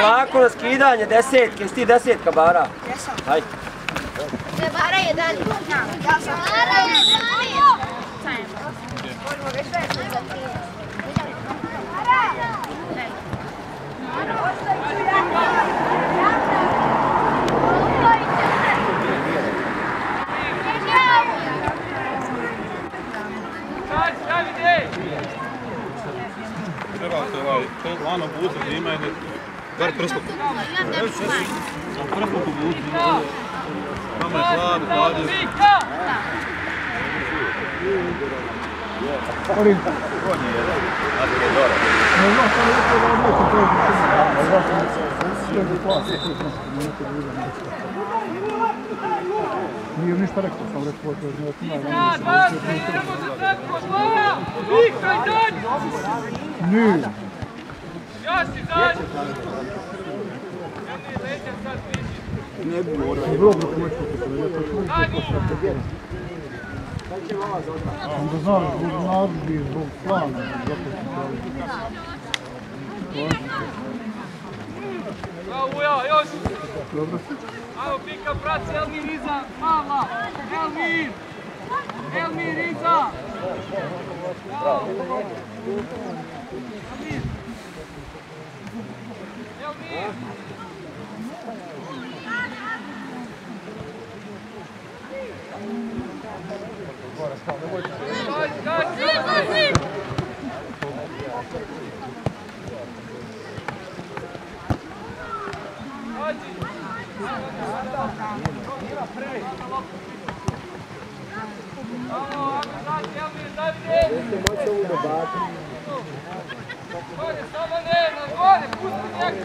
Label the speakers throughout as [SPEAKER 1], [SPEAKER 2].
[SPEAKER 1] polako skidanje desetke, sti desetka bara.
[SPEAKER 2] Jesam.
[SPEAKER 1] Hajde.
[SPEAKER 3] Bara je dalje.
[SPEAKER 2] Ja sam.
[SPEAKER 3] Bara je dalje.
[SPEAKER 2] Možemo ga sve što za ti.
[SPEAKER 4] Bara! Bara, ostavi tu jako. Trebalo se ovaj lano buze da ima bar. Sam prsluk u buzu. Tamo je hlad, hlad je. Konje jedan. Admiradora.
[SPEAKER 5] Nije ništa rekao, sam rekao to je znači Nije. Dobro, kuću, Onda znam, zbog narudžbi, zbog plana, zato su
[SPEAKER 6] Uja, još!
[SPEAKER 5] Dobro.
[SPEAKER 6] Ajmo pika, praci Elmir iza Pavla! Elmir! Elmir iza! Bravo! Elmir! Elmir! Gore, samo ne, gore, njega!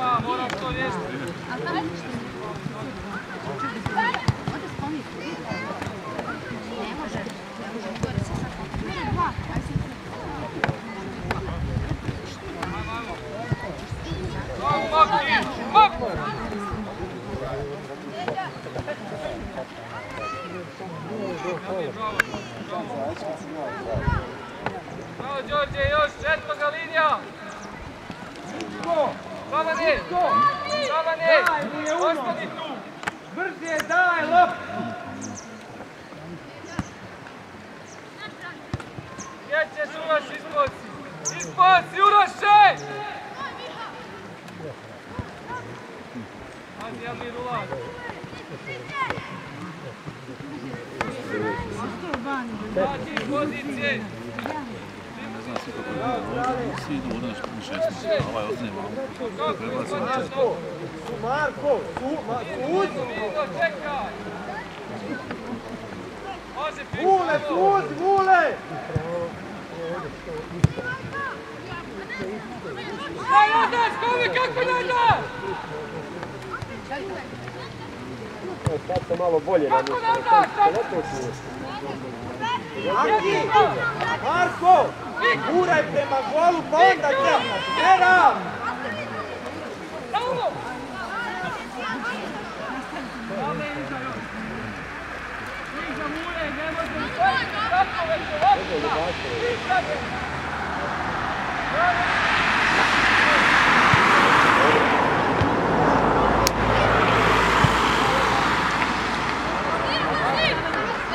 [SPEAKER 6] A, to riješiti. Bravo, momci! Hop! Bravo, Đorđe, još četvrga linija! Šabane! Šabane! Ostani tu! Brže, daj loptu! Gdje ćeš Uroš ispoci? Ispoci, Uroše! Ajde, Elmir, ulazi. Znači, pozicije!
[SPEAKER 4] Svi idu ovdje na šestnicu, a ovaj ostaje malo. Prebaci na četiri.
[SPEAKER 1] Marko, su, ma,
[SPEAKER 6] čekaj! Daš, kome, kako ne daš?
[SPEAKER 1] Sad malo bolje
[SPEAKER 6] Kako?
[SPEAKER 1] Marki! Marko! Guraj prema golu, pa onda tjepna. Tjera!
[SPEAKER 6] Samo!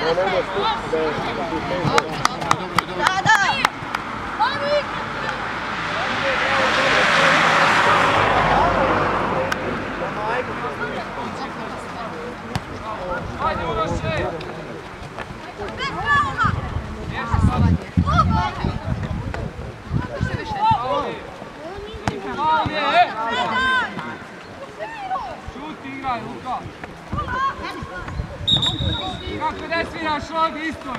[SPEAKER 6] Dale, iza još. Iza mure, ne može staviti tako već ovako. Iza ga. Bravo.
[SPEAKER 2] Da, da.
[SPEAKER 6] Ajde, Uroše. Faul je, e! Šuti, igraj, Luka. Ovdje isto?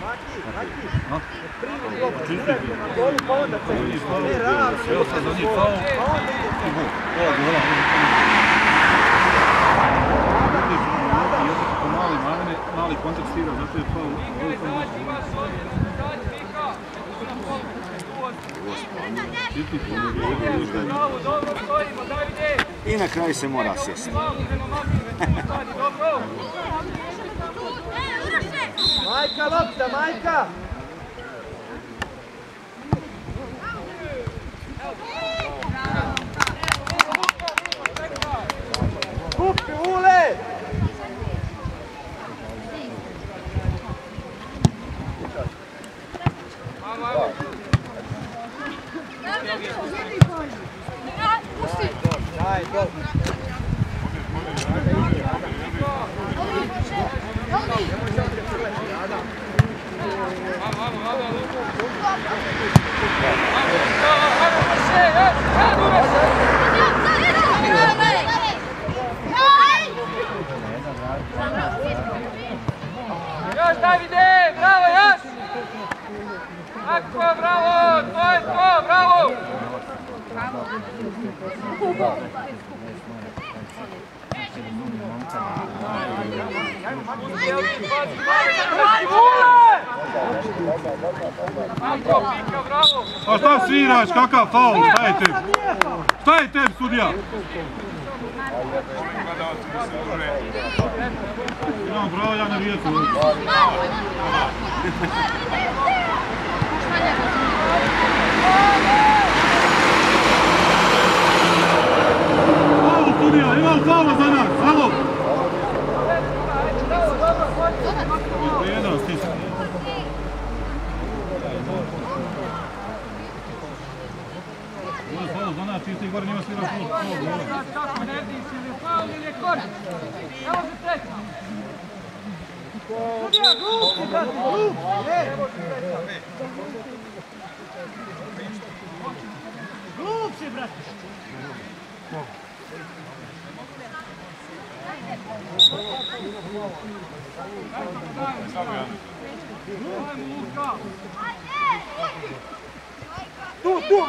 [SPEAKER 1] Maki, Maki.
[SPEAKER 4] Evo mali mali zato je
[SPEAKER 6] Davide!
[SPEAKER 7] I na kraju se mora sjesti.
[SPEAKER 1] Majka lopta, majka!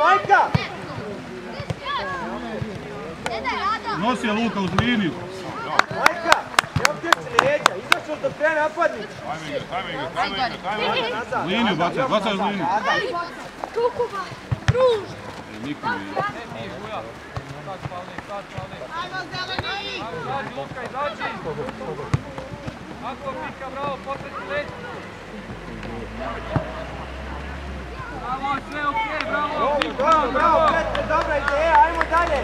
[SPEAKER 1] Majka!
[SPEAKER 4] Nosi je Luka uz liniju.
[SPEAKER 1] Majka! Ne optjeci leđa, izašao do kraja napadnik. Nazad,
[SPEAKER 4] Liniju
[SPEAKER 1] nazad,
[SPEAKER 4] bacaj,
[SPEAKER 1] još
[SPEAKER 4] bacaj uz
[SPEAKER 1] nazad,
[SPEAKER 4] liniju.
[SPEAKER 1] nazad.
[SPEAKER 4] E, Niko nije.
[SPEAKER 6] Sad fali, sad fali. Izađi, Luka, izađi. Ako pika, bravo, potreti leć. Bravo, sve okej, bravo.
[SPEAKER 1] Dobro, bravo, Petre, dobra ideja, ajmo dalje.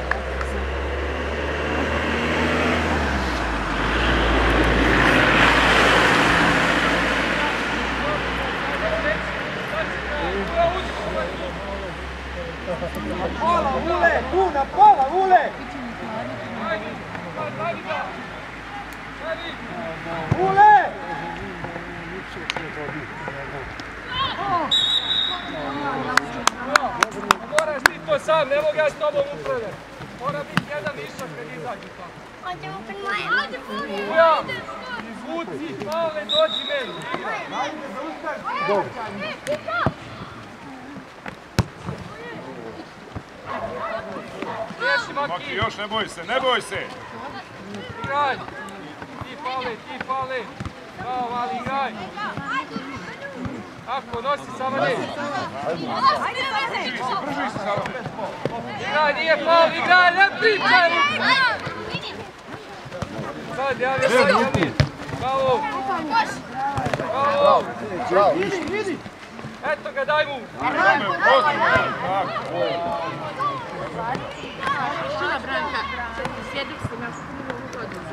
[SPEAKER 1] Pola, ule, tu, na pola, ule!
[SPEAKER 6] Ajde.
[SPEAKER 1] Ule!
[SPEAKER 6] Moraš ti to sam, ne mogu ja s tobom upravljati. Mora biti jedan višak kad izađe tamo. Uja, izvuci, Pavle, dođi meni. Riješi Maki,
[SPEAKER 8] Još ne boj se, ne boj se!
[SPEAKER 6] igraj. Ti Pavle, ti Pavle. Bravo, mali, igraj. Ako, nosi samo ne. Igraj, nije Paul, igraj, ne pričaj. Sad, javi se, javi. Bravo. Bravo. Eto ga, daj mu.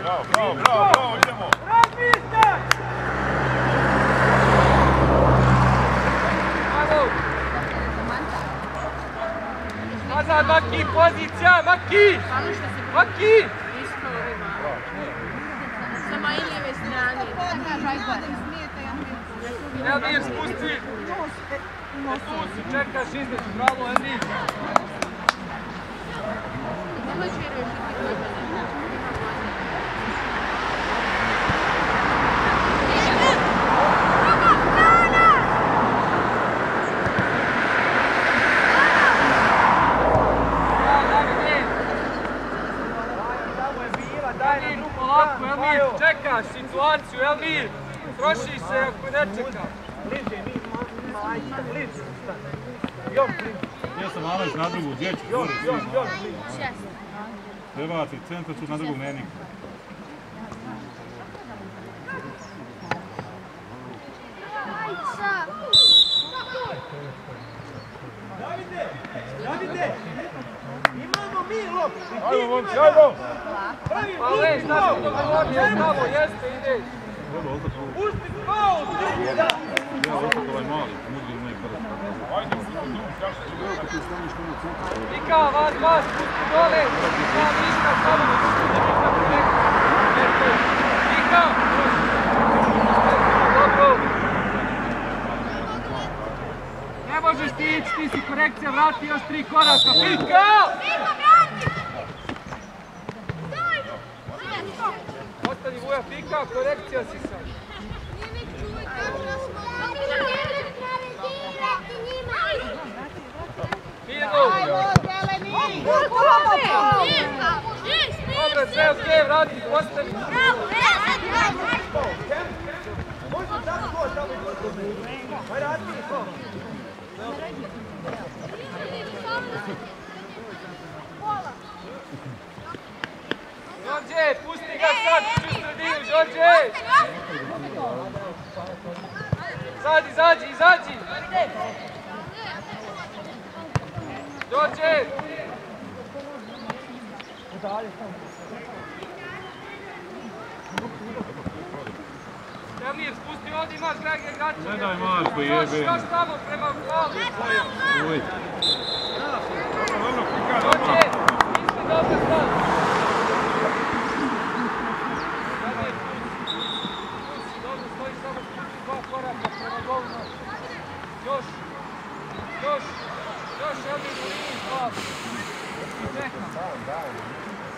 [SPEAKER 8] Bravo, bravo, bravo, bravo, idemo!
[SPEAKER 6] Bravo. Nazad, Maki, pozicija, Maki. Maki.
[SPEAKER 3] Sa moje lijeve strane.
[SPEAKER 6] Elmir, spusti. Tu si, čekaš iznad. Bravo, Elmir.
[SPEAKER 3] Nemoj vjeruješ da ti kod mene.
[SPEAKER 6] Tako, Elmir, čekaš Troši se ako ne čeka.
[SPEAKER 1] Bliže, mi majka, bliže. Još bliže,
[SPEAKER 4] Ja sam Aleš na drugu dječju.
[SPEAKER 1] još, još, još bliže.
[SPEAKER 4] Prebaci centar su na drugog nenika.
[SPEAKER 1] Davide, Davide, imamo mi lop.
[SPEAKER 8] Ajmo, ajmo!
[SPEAKER 1] Pravi
[SPEAKER 6] Pa jeste, ideš. Vika, samo. Ne možeš ti ići, ti si korekcija, vrati još tri koraka. Vika! Ostani Vuja, Vika, korekcija si sad. Dobro, sve okej, vrati, ostani.
[SPEAKER 1] Možeš dati gol tamo i Ajde, radi to.
[SPEAKER 6] Đorđe, pusti ga sad, Đorđe! Izađi, izađi, izađi! Đorđe! Emir, spusti ovdje, imaš Grege Gačine.
[SPEAKER 4] Ne daj Marko, jebe.
[SPEAKER 6] još tamo, prema glavu.
[SPEAKER 4] Uj.
[SPEAKER 8] dobro, pika, dobro.
[SPEAKER 6] Đorđe, isti dobro sad. Emir, pusti, dobro stoji, samo spusti dva koraka prema golu. Još, još, još Emir u liniji glavu. Čekam. Samo ne.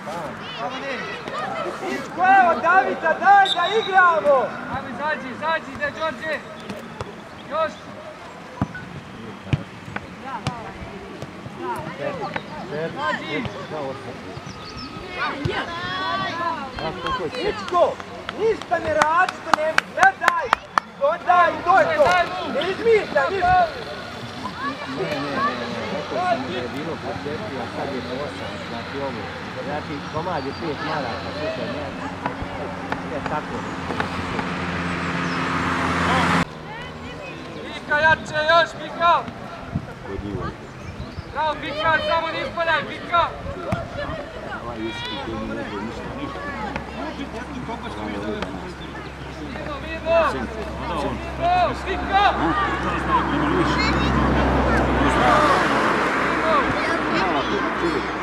[SPEAKER 1] Ičko, evo Davida, daj da igramo.
[SPEAKER 6] Ajmo, izađi, izađi, ide Đorđe. Još.
[SPEAKER 1] Ičko, ništa ne radi, što ne, gledaj. Dodaj, to je to. Ne izmišljaj ništa.
[SPEAKER 9] bilo po četiri, a sad je po osam, znači ovo. Znači, komad je pet maraka, slušaj, ne, ne tako.
[SPEAKER 6] Vika jače, još Vika. Bravo Vika, samo ne ispadaj, Vika. Mirno, mirno. Mirno, Vika.
[SPEAKER 1] Vamos,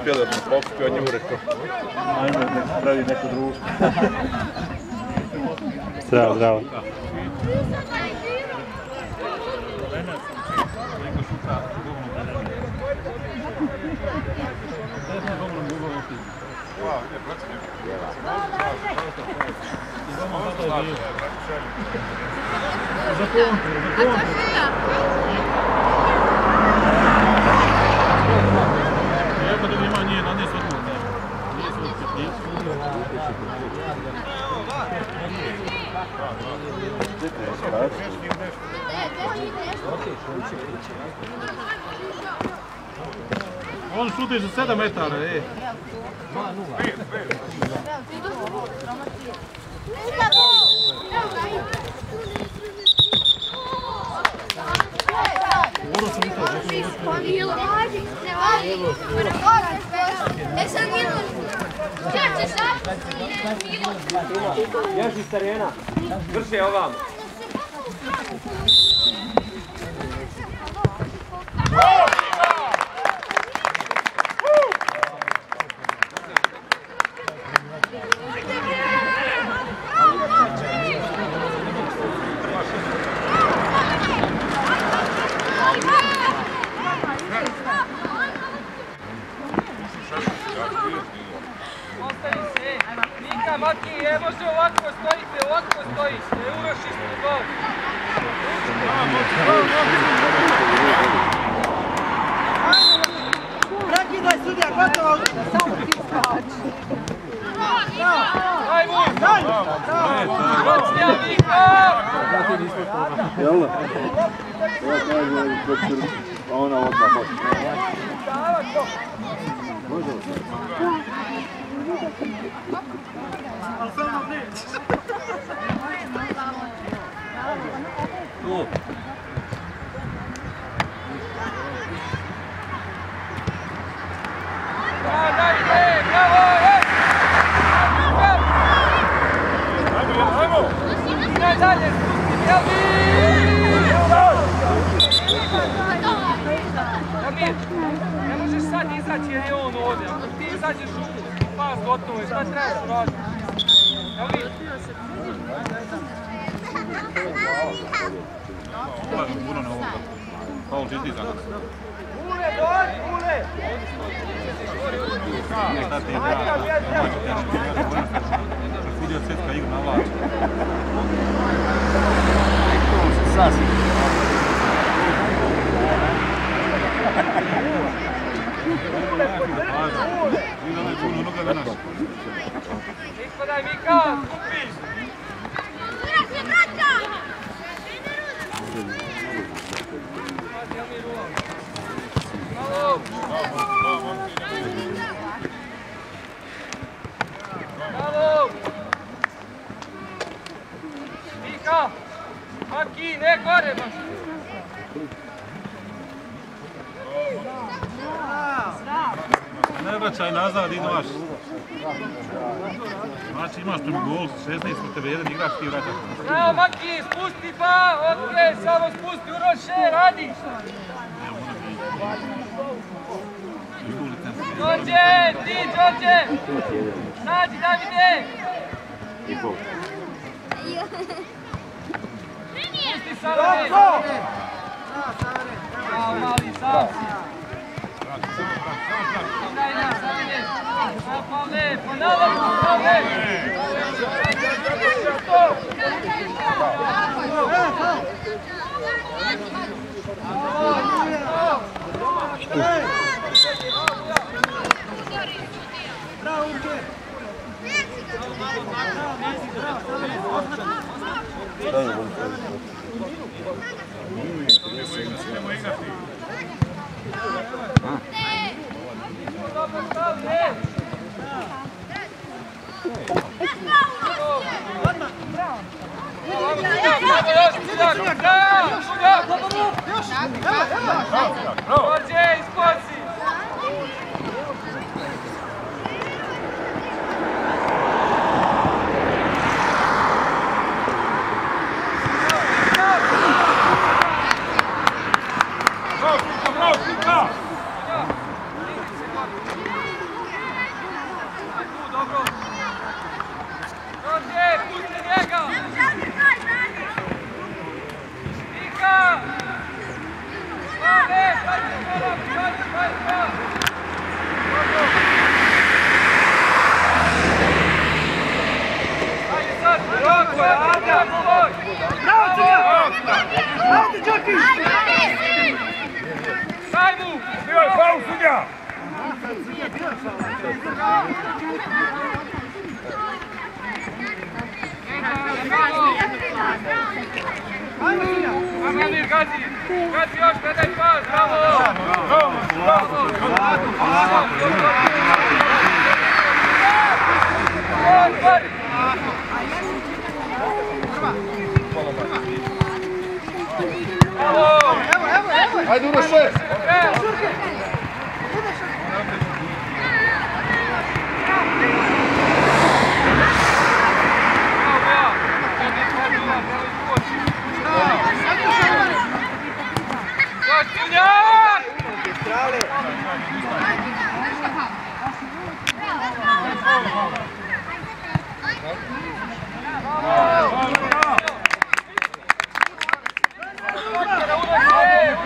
[SPEAKER 4] htjeli da smo pokupio, a njemu rekao, ajme, nek pravi neko društvo.
[SPEAKER 10] Zdravo, zdravo.
[SPEAKER 4] Lijepo da ima nije, na nije svrnuo, ne. Nije svrnuo, On šuti za 7 metara, e.
[SPEAKER 9] Još iz terena. Vrše ovam.
[SPEAKER 6] Ostavi se. Mika, Maki, ne može ovako stojite, ovako stojite. Uroš ispred gol.
[SPEAKER 1] Prekidaj sudija, gotovo, samo ti skači.
[SPEAKER 6] Daj mu! Daj! Rocnija, Mika!
[SPEAKER 4] Jel da? Ja kažem, doktor, a ona odmah hoće.
[SPEAKER 6] Bravo, Davide! Bravo! ej!
[SPEAKER 8] Ajmo, ajmo!
[SPEAKER 6] Idaj dalje, spusti, Jelvi! Damir, ne možeš sad izaći jer je on ovdje. Ako ti izađeš u pas, gotovo je. Šta trebaš uraditi? Jelvi?
[SPEAKER 4] Ulažem puno na ovoga. Paul čiti za nas.
[SPEAKER 1] Ule, dođi, ule.
[SPEAKER 4] Nije šta ti je da domaći teško. Vidio svjetska igra na vlaču. Vidio da je puno noga na naš.
[SPEAKER 6] Niko daj, Mika, skupiš! Pazi, Jelmir, ulo. Bravo! Bravo! Mika! Maki, ne gore baš!
[SPEAKER 4] Ne vraćaj nazad, imaš. Znači imaš tu gol, 16 protiv 1 igraš ti vraćaš.
[SPEAKER 6] Bravo, Maki, spusti pa! Okej, samo spusti, Uroše, radi! Đorđe, ti, Đorđe! Nađi, Davide! Pusti Savane! Bravo, bravo. Pavle, pa na lopu, Pavle! Dobro, Pavle! Dođe, ispoci!
[SPEAKER 8] Bravo, Fika, bravo, Fika!
[SPEAKER 6] Amir, gazi! Gazi još, ne daj pas, bravo! Bravo!
[SPEAKER 8] Ajde, Uroš, šest!
[SPEAKER 4] Eto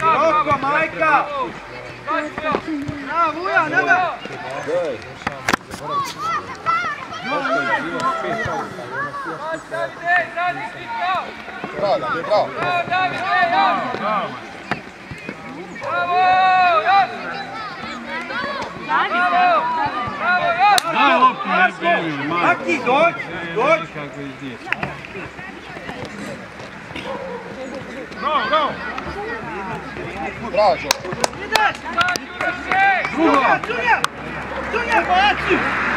[SPEAKER 1] Roko, majka!
[SPEAKER 6] Bravo, Vuja, ne da! Davide, zadnji Mika!
[SPEAKER 8] Bravo, Davide, bravo!
[SPEAKER 6] Bravo, Davide, Jan! Bravo, Jan! Bravo, bravo, Jan!
[SPEAKER 4] Daj loptu, ne zbjevi, majko.
[SPEAKER 1] Aki, dođi, dođi.
[SPEAKER 4] Kako izdjeć.
[SPEAKER 8] Bravo, bravo! Bravo, Đo!
[SPEAKER 6] Sad, Juraše!
[SPEAKER 1] Dunja, Dunja!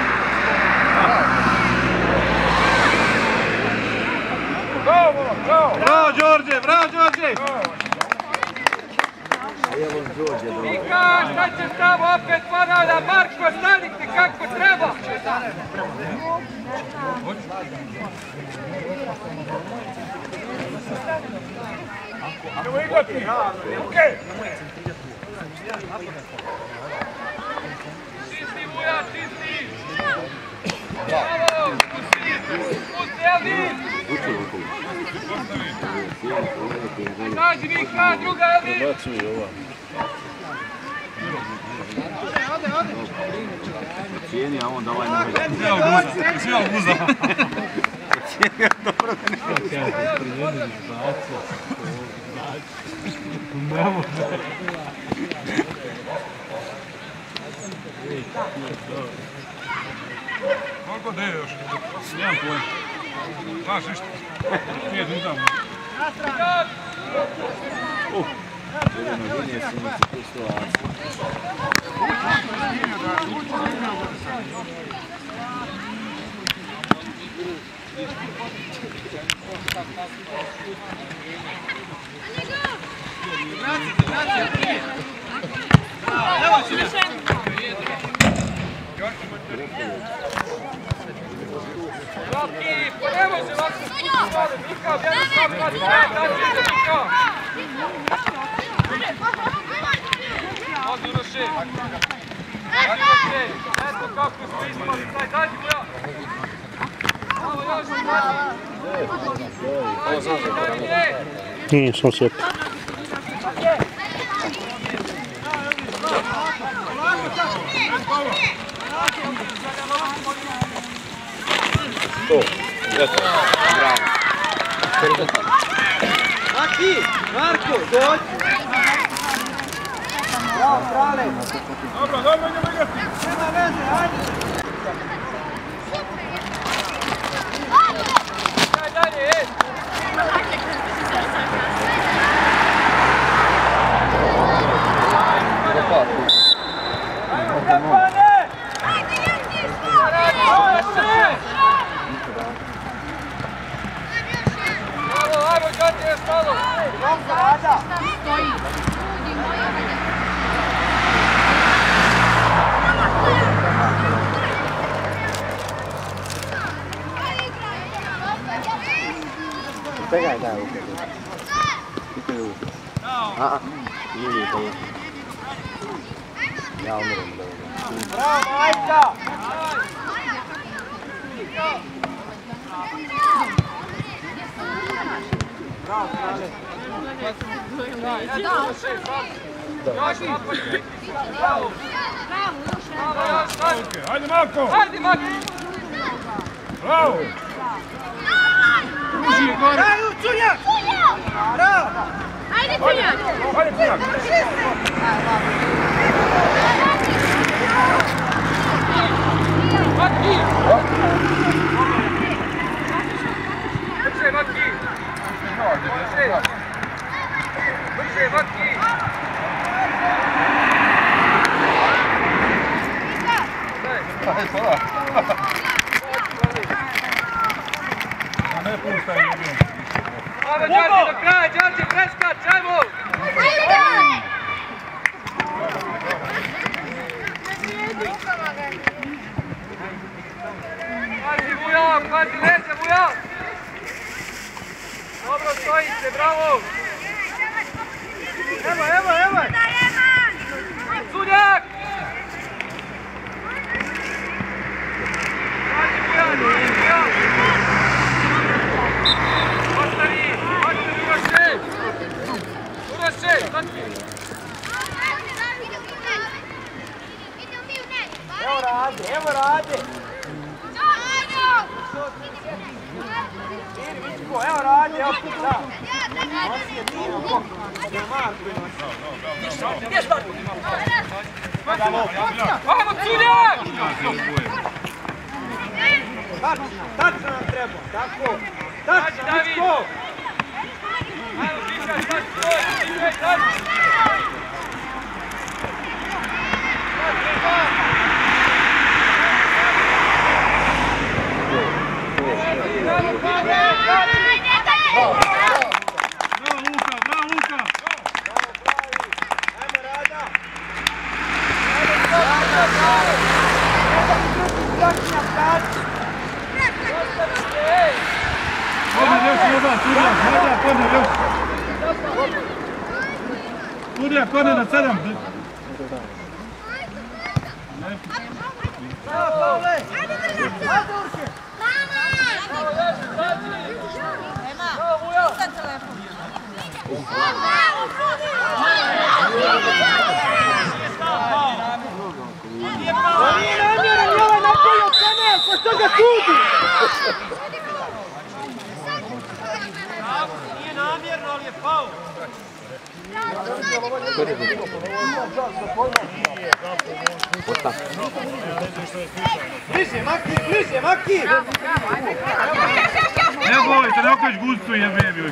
[SPEAKER 8] Bravo, bravo!
[SPEAKER 4] Bravo, Đorđe, bravo, Đorđe!
[SPEAKER 6] Mika, šta ćeš tamo opet ponavlja? Marko, stanite kako treba!
[SPEAKER 8] Idemo igrati! Okej!
[SPEAKER 6] Čisti, Vuja, čisti! Bravo, pusti, pusti, Elvin! Nađi Mika, druga Elvin!
[SPEAKER 7] Cijeni, a onda ovaj ne može.
[SPEAKER 4] Sjeo guza, sjeo.
[SPEAKER 8] Koliko da još?
[SPEAKER 4] Nemam pojma.
[SPEAKER 8] Znaš ništa?
[SPEAKER 4] Nije ni tamo.
[SPEAKER 7] Jedino linije su mi se tu situacije.
[SPEAKER 6] Joki, pa ne može ovako spusti vode, Mika, bjeli sam kad sve, daći ide Mika! Odi Uroše! Odi Uroše! Eto kako smo ispali, daj, daj mi ja! Malo još, daj mi je!
[SPEAKER 5] Nije, sam sjeti.
[SPEAKER 1] Aki, Marko, dođi! Bravo, Frale!
[SPEAKER 8] Dobro, dobro, idemo igrati!
[SPEAKER 1] Nema veze, ajde!
[SPEAKER 6] Daj
[SPEAKER 9] Pega já o Pitu. Ah, e aí, tô. Não,
[SPEAKER 1] Bravo, majka! Bravo, Krale.
[SPEAKER 6] Još napad. Bravo. Bravo, još, ajde.
[SPEAKER 8] Ajde Marko!
[SPEAKER 6] Ajde, Maki.
[SPEAKER 8] Bravo! Uži je gore!
[SPEAKER 1] Daj, Cunjak! Bravo!
[SPEAKER 3] Ajde, Pinjak!
[SPEAKER 8] Ajde Pinjak!
[SPEAKER 6] Maki. Brže, Maki. Brže. Brže, Maki.
[SPEAKER 8] A ne puštaj ljudima.
[SPEAKER 6] Ajmo, Đorđe, do kraja,
[SPEAKER 1] Nije namjerno, ali je pao. Bliže, Maki, bliže, Maki!
[SPEAKER 8] Ne bojte, ne okreći gustu jebe bio.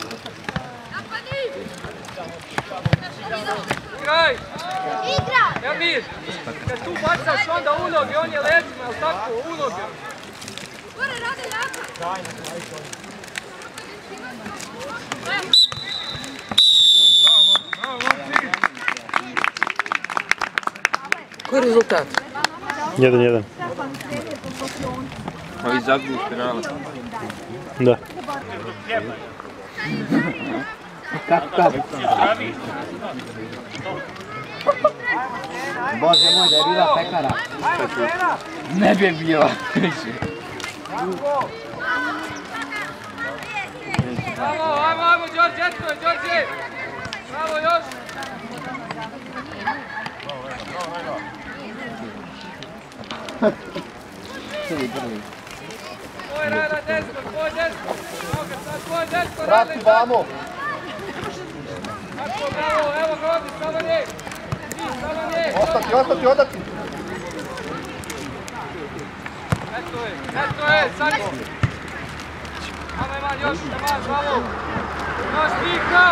[SPEAKER 6] Kraj!
[SPEAKER 2] Igra!
[SPEAKER 6] Emir, kad tu bacaš onda u noge, on je leđima, jel tako? U noge.
[SPEAKER 2] Gore, radi jaka.
[SPEAKER 8] Bravo, momci.
[SPEAKER 10] Koji je rezultat?
[SPEAKER 11] 1-1.
[SPEAKER 7] Ma vi zabiju penala.
[SPEAKER 11] Da.
[SPEAKER 9] Kako, kako? Bože moj, da je bila pekara.
[SPEAKER 7] Ne bi je bila više.
[SPEAKER 6] Bravo, ajmo, ajmo, Đorđe, je, Đorđe! Bravo, još!
[SPEAKER 9] Prvi, prvi.
[SPEAKER 6] Tvoj rada desno, tvoj desno! Tvoj desno,
[SPEAKER 9] Vrati
[SPEAKER 6] rada
[SPEAKER 9] vamo.
[SPEAKER 6] Bravo, evo ga ovdje, samo ne! Samo ne!
[SPEAKER 9] Ostati, ostati, ostati.
[SPEAKER 6] Eto je, eto je, sad! Tamo Eman, još, Eman, bravo! Još Mirka!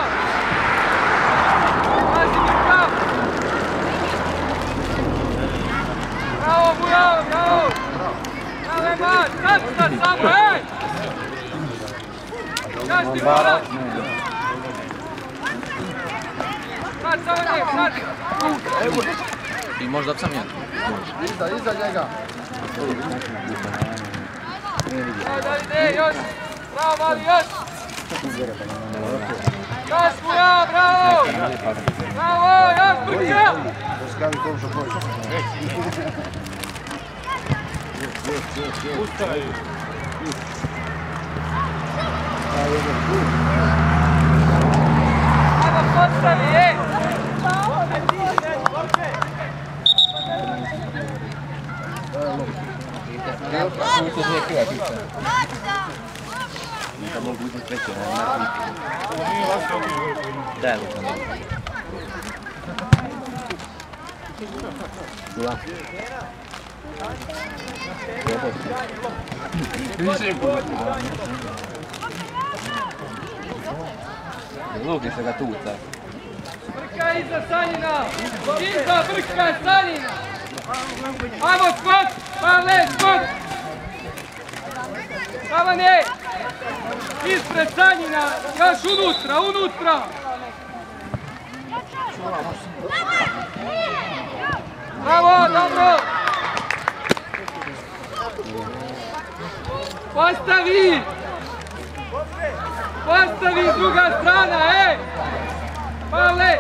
[SPEAKER 6] Pazi Mirka! Bravo, Buja, bravo! Bravo, Eman, sad, sad, samo, ej! Kaži ti, Bora! Sad, samo njeg, sad!
[SPEAKER 12] I možda sam ja.
[SPEAKER 5] Iza, iza njega.
[SPEAKER 6] Bravo, Davide, još! Bravo, Mali, još! Još, Buja, bravo! Bravo, još, Brka!
[SPEAKER 5] Skavi to što hoće.
[SPEAKER 4] Puštaj.
[SPEAKER 6] Ajmo, postavi, ej!
[SPEAKER 12] Gula. Više gula. Luki se ga.
[SPEAKER 6] Brka Brka Sanjina! Ajmo, skok! Pavle, skok! Savane! Ispred Sanjina! Još unutra, unutra! Bravo, dobro! Postavi! Postavi druga strana, ej! Pavle!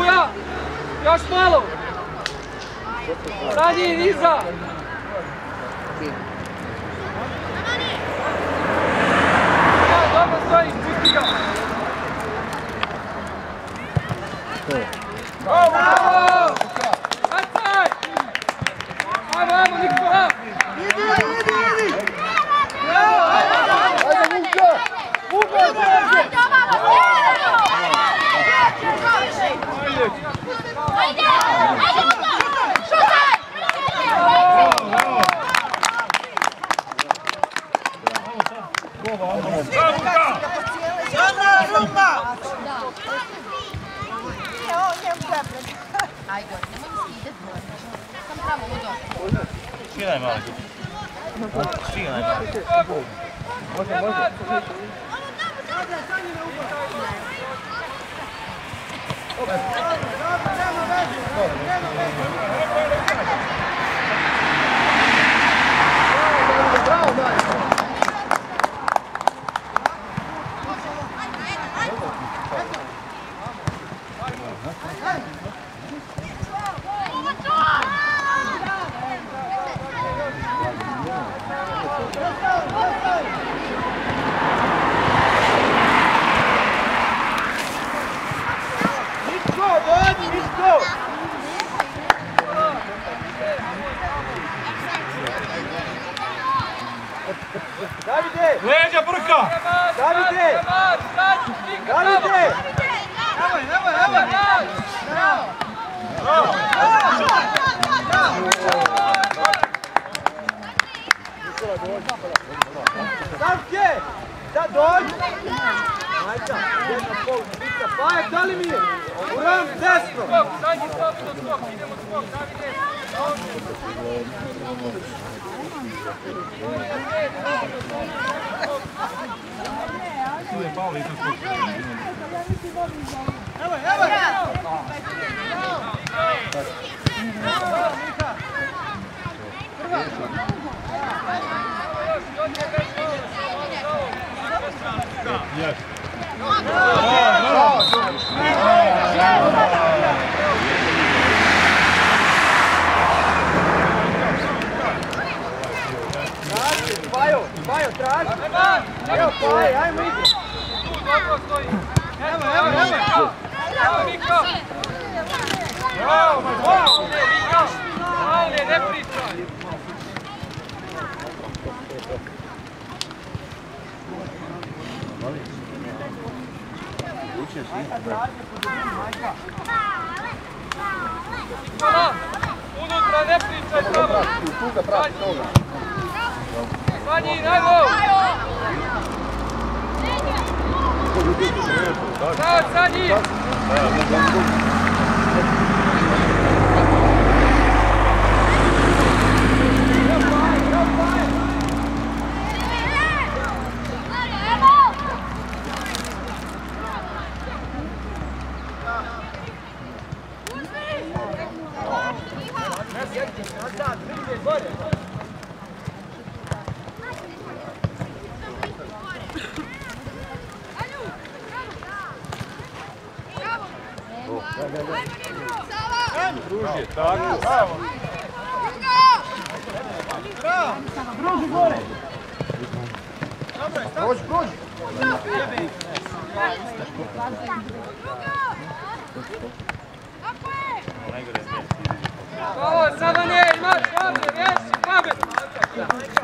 [SPEAKER 6] Uja! Još malo! Sanjin, iza! Ja, dobro stojiš, pusti ga! Bravo! Bacaj! Ajmo, ajmo, Nikola!
[SPEAKER 5] Idi, idi, idi!
[SPEAKER 6] Bravo, ajmo!
[SPEAKER 5] Ajde, Vuka! Vuka,
[SPEAKER 2] Ajde, ajde, Luka! Šutaj! Ajde, nemoj mi skidati. Sam pravo udo.
[SPEAKER 12] Skidaj malo. Skidaj malo.
[SPEAKER 6] Može, može.
[SPEAKER 5] Bravo, Dani!
[SPEAKER 1] Nitko, Davide!
[SPEAKER 4] Leđa Brka!
[SPEAKER 1] Davide! Davide!
[SPEAKER 6] Nemoj, nemoj, nemoj!
[SPEAKER 1] Savke! Da dođi! Majka, jedna pol, da li mi je? Desno!
[SPEAKER 6] Skok, zadnji slobodno skok, idemo skok, Davide!
[SPEAKER 4] Ide Pavle iznad skok. Yes.
[SPEAKER 1] Traži, Pajo, Pajo, traži! Evo, Paj, ajmo igri!
[SPEAKER 6] tu dobro stoji! Evo, evo, evo! Evo, Miko! Bravo, bravo! Ne, Miko! Bravo, ne, ne pričaj! Nikola! Unutra, ne pričaj tamo. Manji, najmo. Sad, sad njih.
[SPEAKER 8] Druži, tako, bravo.
[SPEAKER 5] Prođi, prođi.
[SPEAKER 6] Ovo, samo ne, imaš, dobro, riješi, pamet.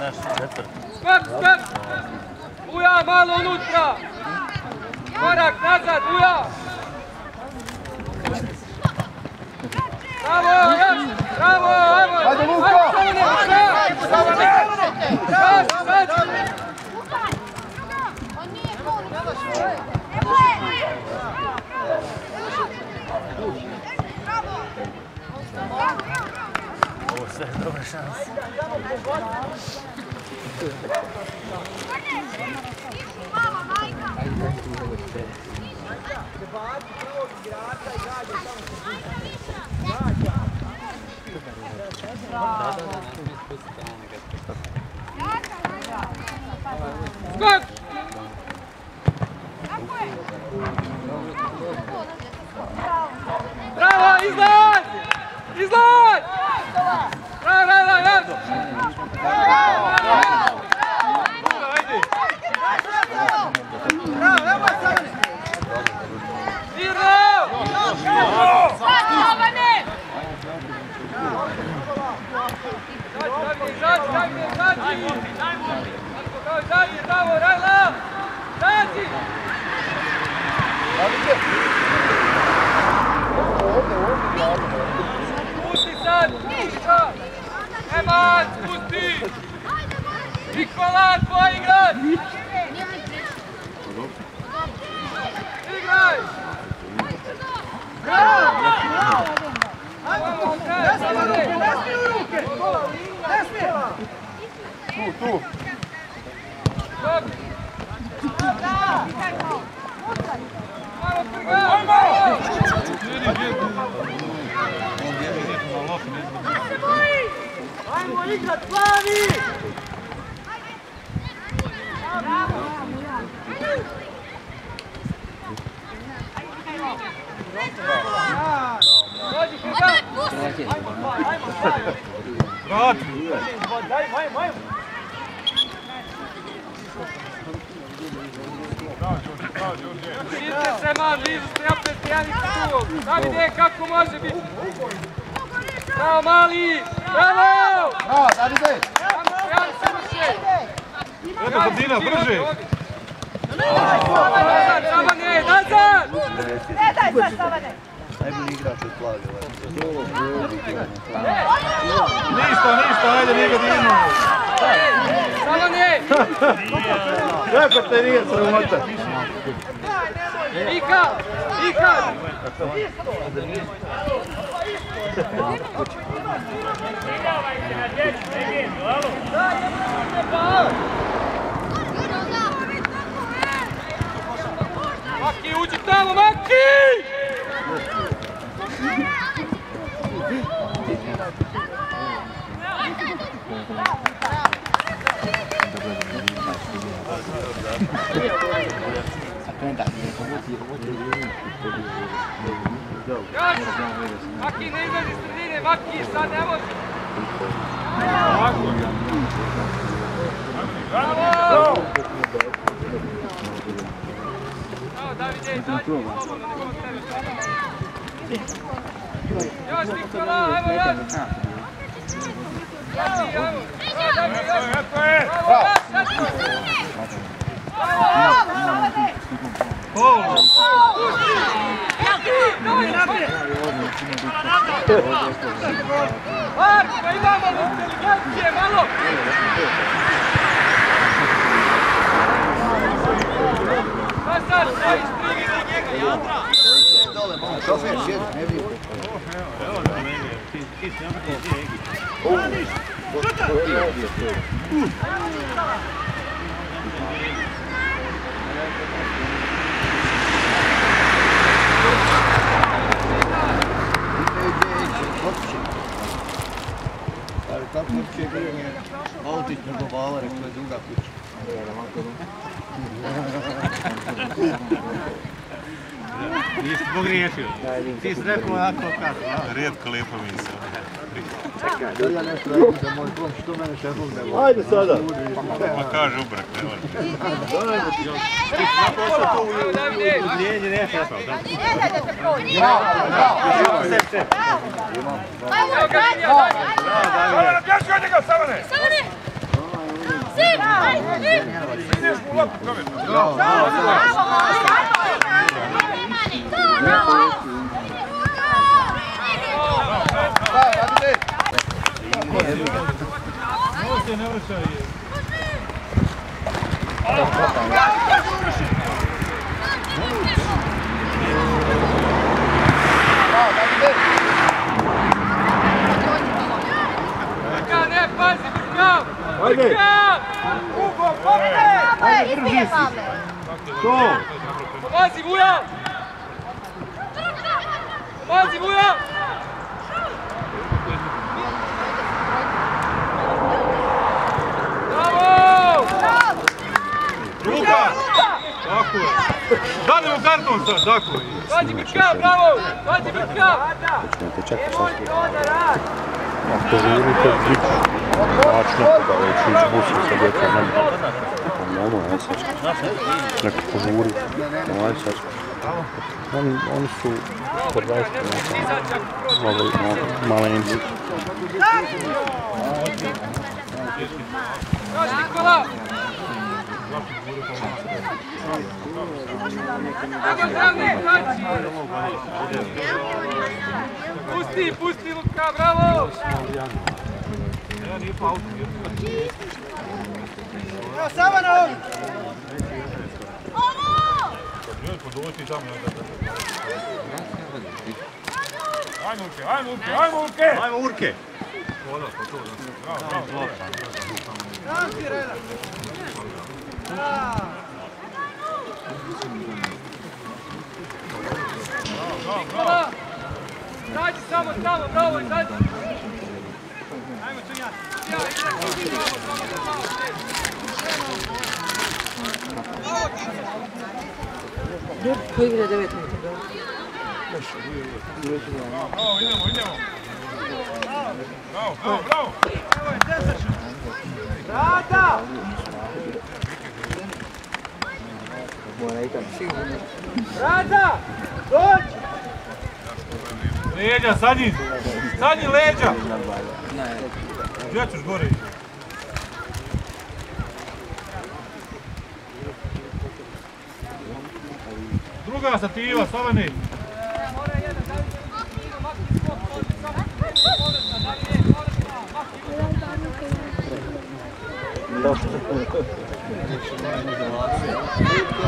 [SPEAKER 12] Naš četvrt.
[SPEAKER 6] Skok, skok! Buja, malo unutra! Korak nazad, Buja! Bravo, još! Bravo, evo!
[SPEAKER 5] Ajde, Luka!
[SPEAKER 6] Savane, Savane! Sad, sad!
[SPEAKER 12] Ovo sve je dobra šansa.
[SPEAKER 6] Skok! Bravo, izlaz! Izlaz! Bravo, bravo, bravo! Mirno! Izađi, izađi, izađi! Izađi, bravo, Rajla! Izađi! Pusti sad, pušta! Eman, pusti! Nikola, tvoj igrač! Igraj! Bravo! Ne smije, ne smije u ruke! Ne smije!
[SPEAKER 5] Tu, tu.
[SPEAKER 6] Stop! Malo prga!
[SPEAKER 1] Ajmo igrat, plavi!
[SPEAKER 6] Dođi, prga!
[SPEAKER 1] Daj, maj, maj!
[SPEAKER 6] Idite se man, blizu ste opet pijani tu. Davide, kako može biti? Bravo, mali! Bravo!
[SPEAKER 5] Bravo,
[SPEAKER 6] više!
[SPEAKER 4] Eto, Sardina, brže!
[SPEAKER 6] Nazad, Savane, nazad!
[SPEAKER 7] Najbolji igrač od plavi.
[SPEAKER 4] Ništa, ništa, ajde, nije ga dirnuo.
[SPEAKER 6] Savane!
[SPEAKER 5] Kako te nije sramota?
[SPEAKER 6] Ika! Ika! Maki, uđi tamo, Maki! Atlanta, eu vou tirar, eu vou tirar. Još! Izlazi iz sredine, Maki, sad ne može! Bravo! Davide. Još, Nikola, evo još! Marko, imamo inteligencije, malo! Šta sad stojiš, primi do njega, Jandra!
[SPEAKER 5] Šofer, sjedi, ne vidi.
[SPEAKER 7] Ali kako uopće je bio nje autić njegovala, rekao je druga kuća.
[SPEAKER 4] Nisi pogriješio. Ti si rekao onako kako. Rijetko lijepo mi Ajde sada. Ma kaže ubrak, ne voli. Udljenje
[SPEAKER 6] Vuja! Pazi, Vuja!
[SPEAKER 4] Tako je. Dali mu karton sad, tako je.
[SPEAKER 6] Pazi, brkav, bravo! Pazi, brkav!
[SPEAKER 11] Čekajte, čekaj sad. Ako želite dići način da već ići busom sa. Pa nema, aj sad. Neka požuri. Aj sad. Oni, oni su prvenstvo, ovi malenci.
[SPEAKER 6] Kaži, Nikola! Evo zdravlje, kači! Pusti, pusti, Luka, bravo! Evo, Savana ovdje!
[SPEAKER 8] Ajmo, Urke, ajmo, Urke, ajmo, Urke!
[SPEAKER 4] Ajmo Urke.
[SPEAKER 6] Nikola! Bravo, izađi! Ajmo, Čunjak! Ja, idemo, bravo, samo malo,
[SPEAKER 10] Ko igra 9 minuta?
[SPEAKER 8] Bravo, idemo, idemo! Bravo, bravo, bravo!
[SPEAKER 6] Rada! Dođi!
[SPEAKER 4] Leđa, sadnji. Sadnji leđa. Gdje ćeš gore? Druga stativa, Savani.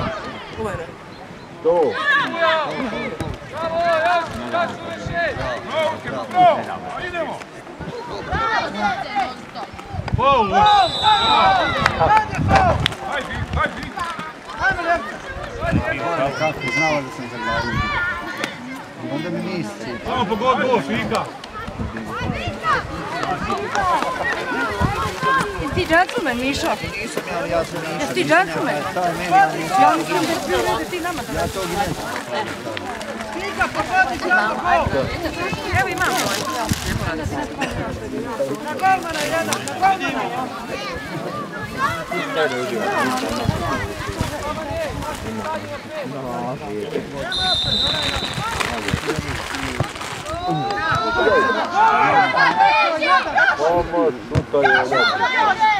[SPEAKER 5] To.
[SPEAKER 6] Bravo, još, još više!
[SPEAKER 8] Bravo, Urke, bravo! A idemo!
[SPEAKER 4] Wow,
[SPEAKER 8] Ajde, ajde!
[SPEAKER 5] Kako znala da sam zaglavio. Onda mi nisi.
[SPEAKER 4] Samo pogod gol, Fika.
[SPEAKER 3] Jesi ti gentleman, Mišo?
[SPEAKER 5] Nisam ja, ja sam nisam.
[SPEAKER 3] Jesi ti
[SPEAKER 5] meni, ja
[SPEAKER 3] mislim da ti da ti nama da.
[SPEAKER 5] Ja tog i ne znam.
[SPEAKER 3] Evo imam.
[SPEAKER 6] Na jedan, na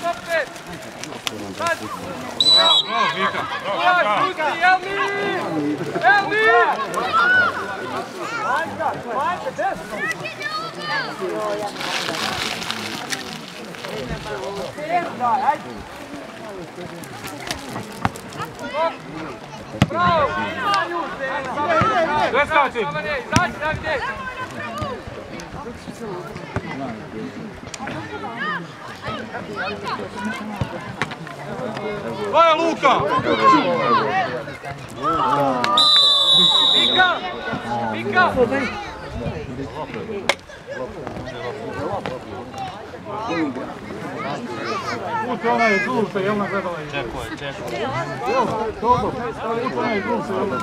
[SPEAKER 7] stopte! Zadnji!
[SPEAKER 4] Bravo, bravo, Vika. Bravo,
[SPEAKER 7] Uvijek,
[SPEAKER 4] Vika.
[SPEAKER 7] šuti, Elmir! Bravo!
[SPEAKER 4] Sve skači.
[SPEAKER 7] Izađi, Davide!
[SPEAKER 4] To je Luka.
[SPEAKER 7] Vika! Vika!
[SPEAKER 4] Puti ona je tu, što je ona gledala.
[SPEAKER 6] Čekao je, čekao je.
[SPEAKER 4] Dobro, puti ona je tu, što je ona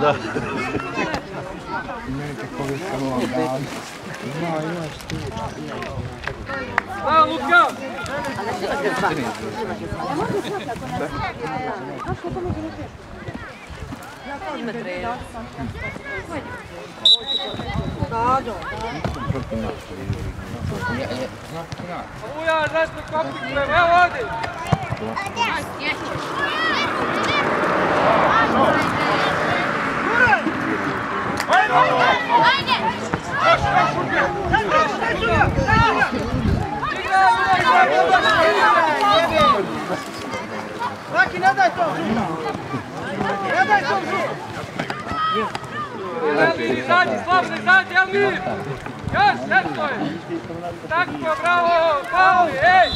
[SPEAKER 6] Da.
[SPEAKER 7] Bravo, Luka! Uja, zašto kopnik prema, evo ovdje!
[SPEAKER 13] Raki, ne daj to! Ne daj to!
[SPEAKER 7] Elmir, izađi, slobodno izađi, Elmir! Još, nešto je! Tako, bravo! Pauli, ej!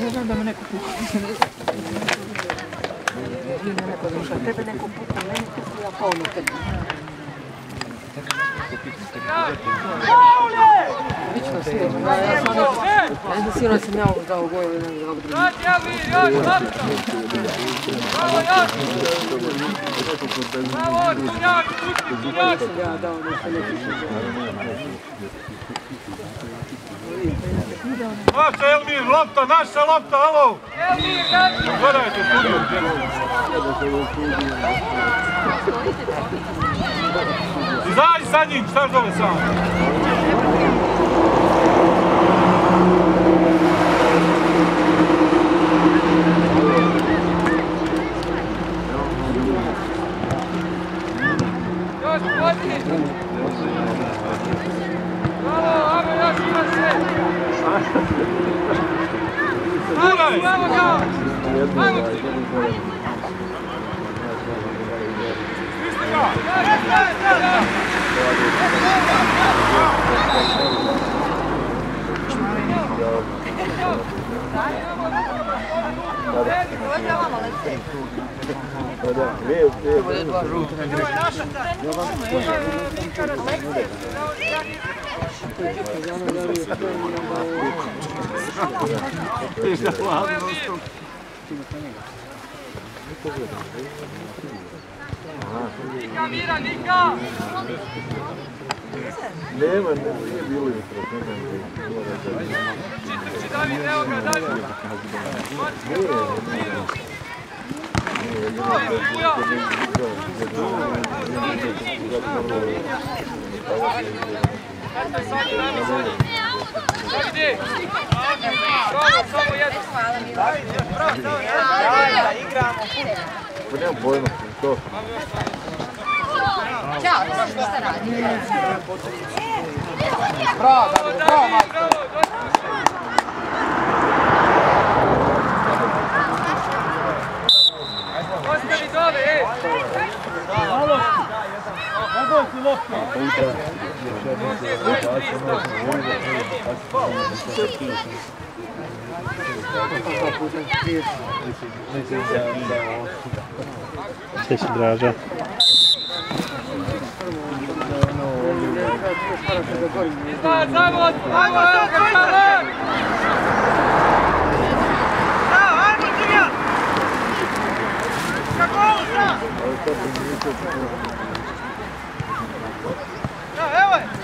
[SPEAKER 1] Ne znam da me neko puka. Ima neko duša, tebe neko puka, meni puka, ja pa ono tebi. Lično sigurno, ja sam neko, ja sam sigurno sam ja ovo dao goju, ne znam drugi.
[SPEAKER 7] Izađi, Elmir, još, slobodno! Bravo, još! Bravo, Tunjak, Tunjak!
[SPEAKER 1] Ja dao nešto neki
[SPEAKER 4] Naša Elmir, lopta, naša lopta, alo!
[SPEAKER 7] Elmir, izađi!
[SPEAKER 4] Gledajte, studio. Izađi sa njim, staš dole sam.
[SPEAKER 7] Još, vodi! Bravo, ajmo, još, ima se!
[SPEAKER 4] Guraj!
[SPEAKER 7] Bravo, ga! Ajmo ti!
[SPEAKER 4] Stisni ga!
[SPEAKER 7] Nika, Mira, Nika!
[SPEAKER 11] Nema, nije bilo jutro, ne znam
[SPEAKER 7] Trči, trči, David, evo ga, David! Eto je sad, dajmo sad. Davide! Bravo, samo jedno.
[SPEAKER 11] Pa nemam pojma, to.
[SPEAKER 14] Ćao, što se radi?
[SPEAKER 7] Bravo, David, bravo, dosta se. Ostavi dole, ej!
[SPEAKER 4] Kako si lopta?
[SPEAKER 11] Sve si draža.
[SPEAKER 6] Izgleda zavod, ajmo, evo ga Čale!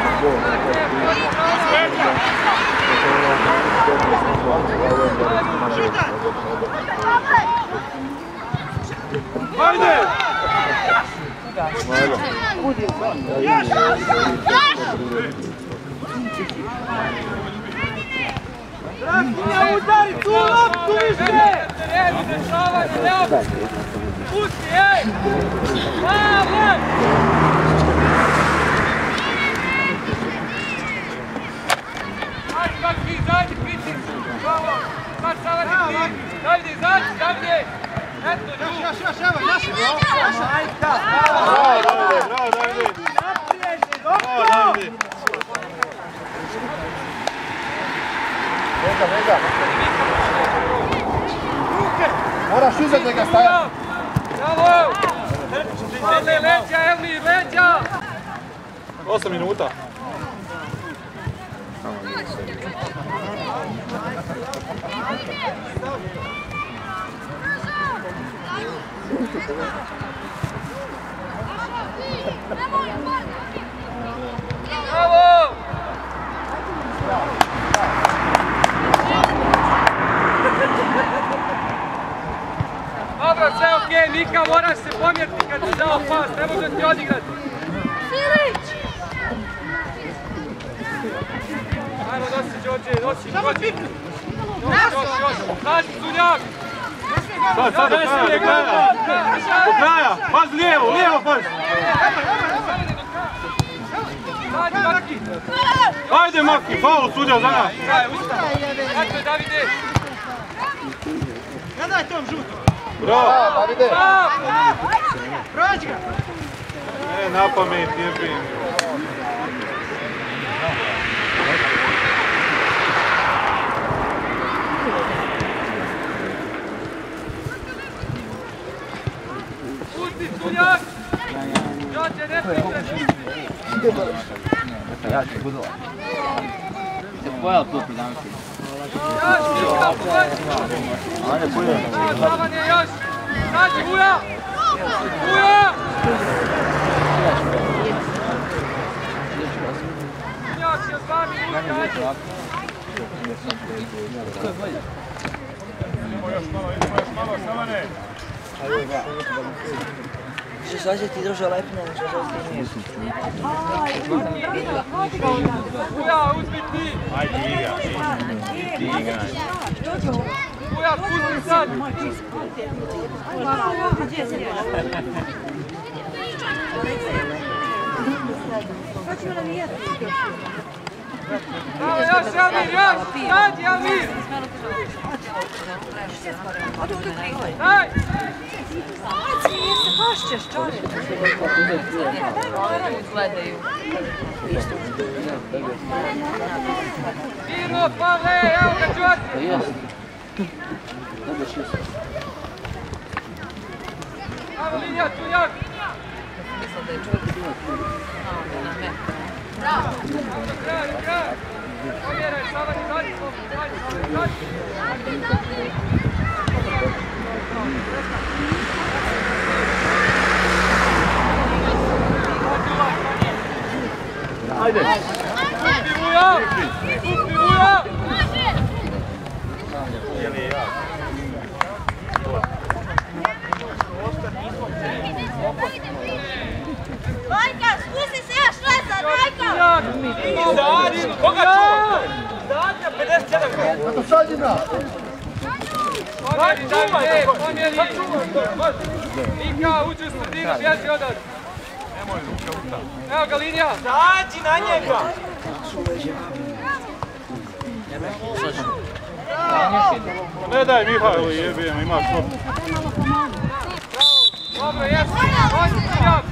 [SPEAKER 6] Pavle, zađu!
[SPEAKER 4] Ajde!
[SPEAKER 1] Draginja, udari tu loptu više!
[SPEAKER 6] Terenu, dešavanje, ne Pusti, ej! Pavle! Ajde, Maki, izađi, pritiš! Bravo! Sad savadi ti! Davide, izađi, Davide! Eto, tu!
[SPEAKER 1] Još, još, evo, još! Ajde,
[SPEAKER 4] Bravo, Davide, bravo, Davide. Bravo, Davide.
[SPEAKER 5] Moraš iza njega stajati.
[SPEAKER 6] Bravo! Pavle, leđa, Elmi, leđa!
[SPEAKER 4] 8 minuta.
[SPEAKER 6] Bravo! Dobro, sve okej, Nika, moraš se pomjeriti kad si dao pas, ne može ti odigrati. Ajmo, nosi Đorđe, nosi, nosi. Još, još, Zađi, Sunjak!
[SPEAKER 4] Sad, sad, do kraja, do kraja. Pazi lijevo, lijevo pazi.
[SPEAKER 6] Zađi, Maki!
[SPEAKER 4] Ajde Maki, faul suđa za nas.
[SPEAKER 6] Ajde, Davide!
[SPEAKER 1] Ne daj tom žutom!
[SPEAKER 4] Bravo.
[SPEAKER 5] Davide.
[SPEAKER 1] Prođi ga!
[SPEAKER 4] E, na pamet, jebim.
[SPEAKER 6] Pusti, Sunjak! Đorđe, ne pripremi!
[SPEAKER 9] Ja ću budu. Se pojel tu pidanki.
[SPEAKER 6] Još, Mika, pođi!
[SPEAKER 9] Ajde, bude.
[SPEAKER 6] Slavan je još! Nađi, Vuja! Vuja! Sunjak
[SPEAKER 10] Že sad ti držao lepne, že sad ti nije.
[SPEAKER 6] Vuja, uzmi ti!
[SPEAKER 8] Ajde, igra. Ti igraj.
[SPEAKER 6] Vuja, pusti sad! Bravo, još, Jamir, još! Nađi, Jamir! Daj!
[SPEAKER 3] Pašćeš, čovječ.
[SPEAKER 2] Gledaju.
[SPEAKER 6] Mirno, Pavle, evo ga!
[SPEAKER 9] Jes.
[SPEAKER 6] Evo
[SPEAKER 2] da je čovjek na
[SPEAKER 6] izađi, izađi!
[SPEAKER 4] Ajde.
[SPEAKER 6] Pusti Vuja! Pusti Vuja!
[SPEAKER 15] Majka, spusti se još nazad, Majka!
[SPEAKER 6] Izađi! Koga čuva? Zadnja 57
[SPEAKER 5] Kako sad ima?
[SPEAKER 6] Pomjeri, Davide, pomjeri! Nika, uđi u sredinu, bježi odad!
[SPEAKER 8] Nemoj ruke usta.
[SPEAKER 6] Evo ga linija!
[SPEAKER 1] Zađi na njega!
[SPEAKER 4] Ne daj Mihajlo jebijem, imaš to.
[SPEAKER 6] Dobro, jesu. Hajde, jak.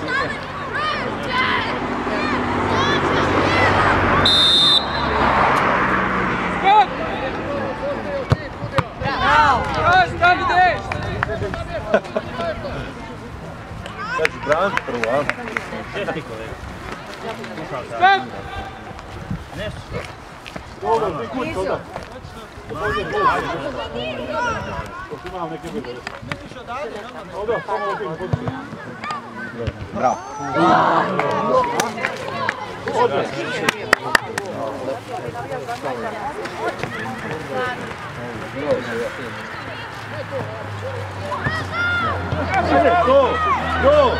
[SPEAKER 6] Skok! Još, Davide!
[SPEAKER 7] Sad ću braniti prvo, a?
[SPEAKER 6] Skok!
[SPEAKER 7] Go! Go!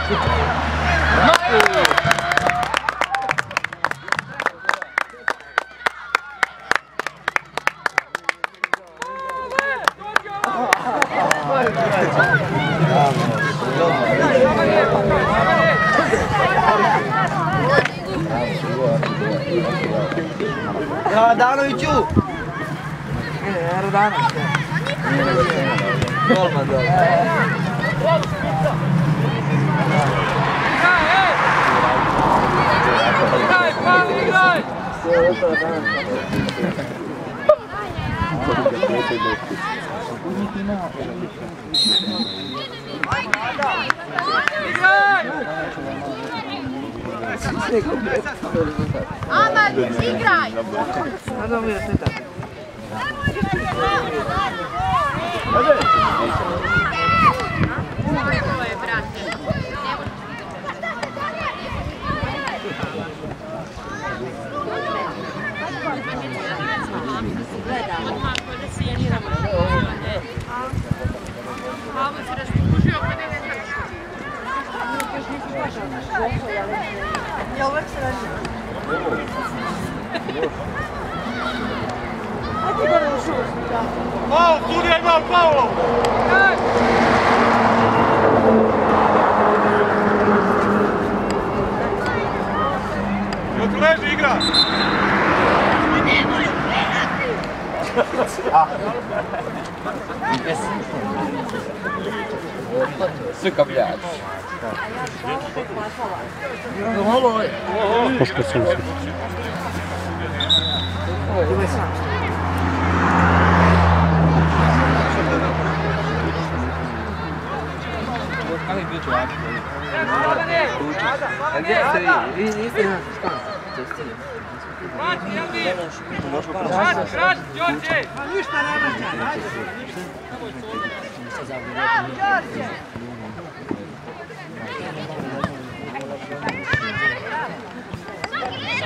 [SPEAKER 1] Amal, igraj! No
[SPEAKER 6] dobra, ty tak. Dobra,
[SPEAKER 15] Aman, igraj!
[SPEAKER 4] Pao, studija ima Paolo! Jok leži igra!
[SPEAKER 1] Suka, blядь.
[SPEAKER 11] Pošto sam se.
[SPEAKER 1] A gdje ste vi? Vi na
[SPEAKER 6] Jeldi! Mati, Kraš, Đorđe!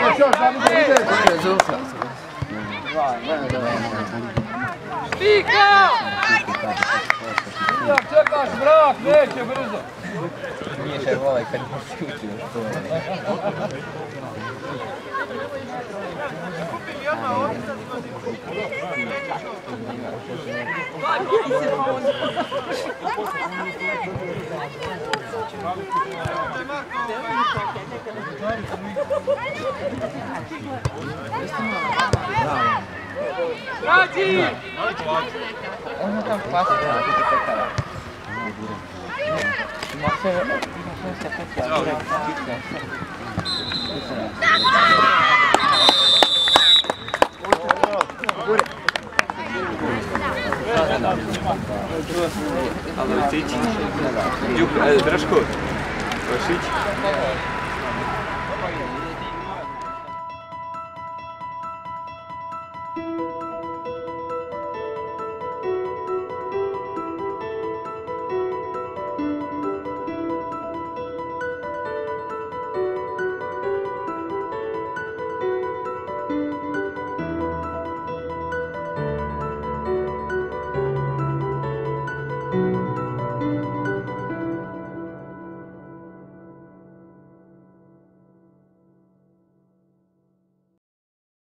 [SPEAKER 5] Još, još, Davide, ide!
[SPEAKER 6] Štika! Jak čekaš neće brzo.
[SPEAKER 1] Nije še volaj kad ne uči u školu.
[SPEAKER 6] Rađi!
[SPEAKER 1] Ono tam pasi da ti pekara. Ima sve, ima sve se petlja, direkt, Алло, Дюк, э, Дрожко, пошить.